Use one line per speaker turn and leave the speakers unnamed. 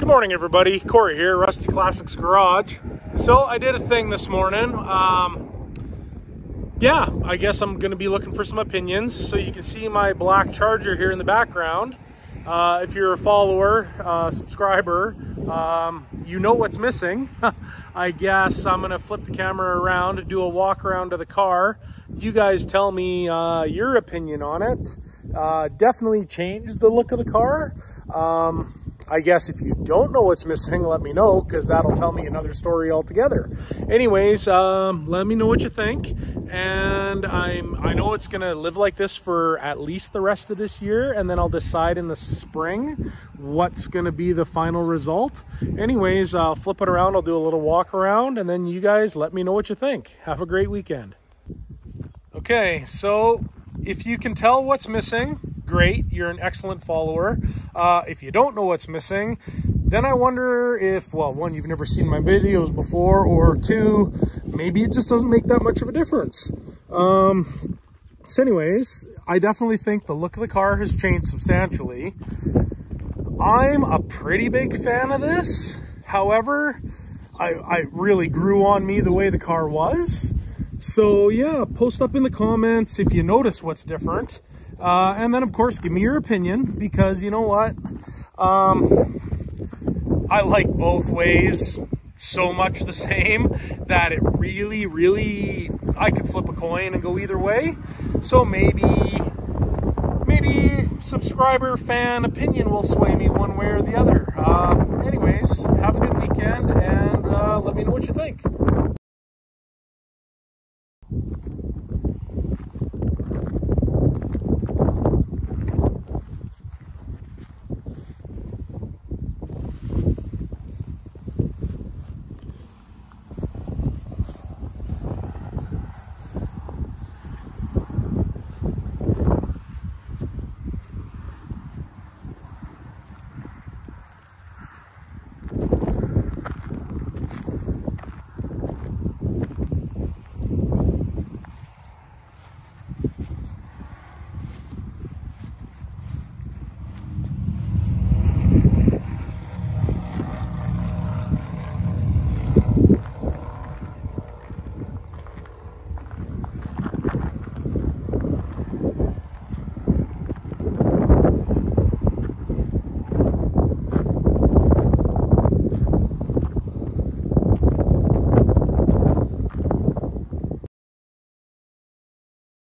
Good morning, everybody. Corey here, Rusty Classics Garage. So I did a thing this morning. Um, yeah, I guess I'm going to be looking for some opinions. So you can see my black Charger here in the background. Uh, if you're a follower, uh, subscriber, um, you know what's missing. I guess I'm going to flip the camera around, do a walk around to the car. You guys tell me uh, your opinion on it. Uh, definitely changed the look of the car. Um, I guess if you don't know what's missing, let me know because that'll tell me another story altogether. Anyways, um, let me know what you think. And I'm I know it's gonna live like this for at least the rest of this year, and then I'll decide in the spring what's gonna be the final result. Anyways, I'll flip it around. I'll do a little walk around, and then you guys let me know what you think. Have a great weekend. Okay, so if you can tell what's missing, great, you're an excellent follower. Uh, if you don't know what's missing, then I wonder if, well, one, you've never seen my videos before, or two, maybe it just doesn't make that much of a difference. Um, so anyways, I definitely think the look of the car has changed substantially. I'm a pretty big fan of this. However, I, I really grew on me the way the car was. So yeah, post up in the comments if you notice what's different. Uh, and then, of course, give me your opinion because you know what? Um, I like both ways so much the same that it really, really, I could flip a coin and go either way. So maybe, maybe subscriber fan opinion will sway me one way or the other. Uh, anyways, have a good weekend and uh, let me know what you think.